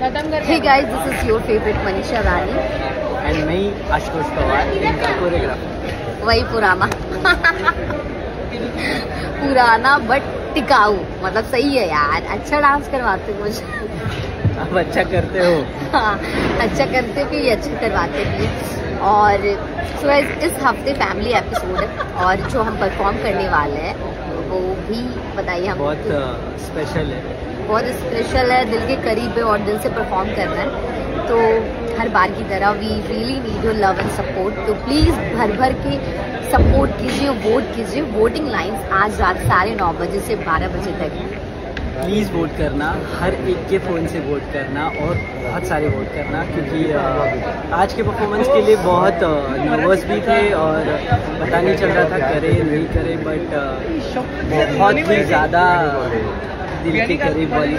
खत्म कर Hey guys, this is your favorite Manisha Rani. And मैं आशुतोष पवार इनका कोरियोग्राफर वही पुराना। पुराना बट टिकाऊ। मतलब सही है यार। अच्छा डांस करवाते मुझे। आप अच्छा करते हो। हाँ अच्छा करते भी अच्छा करवाते भी। और सो इस हफ़्ते फैमिली एपिसोड है और जो हम परफॉर्म करने वाले हैं वो भी बताइए हम बहुत स्पेशल है। बहुत स्पेशल है दिल के करीब है और दिल से परफॉर्म करना है। तो हर बार की तरह we really need your love and support तो प्लीज़ भर भर के सपोर्ट कीजिए वोट कीजिए। वोटिंग लाइंस आज रात साढ़े नौ बजे से बारह बजे तक। प्लीज़ वोट करना, हर एक के फ़ोन से वोट करना और बहुत सारे वोट करना क्योंकि आज के परफॉर्मेंस के लिए बहुत नर्वस भी थे और पता नहीं चल रहा था करे, नहीं करे बट बहुत ही ज़्यादा दिल के करीब वाली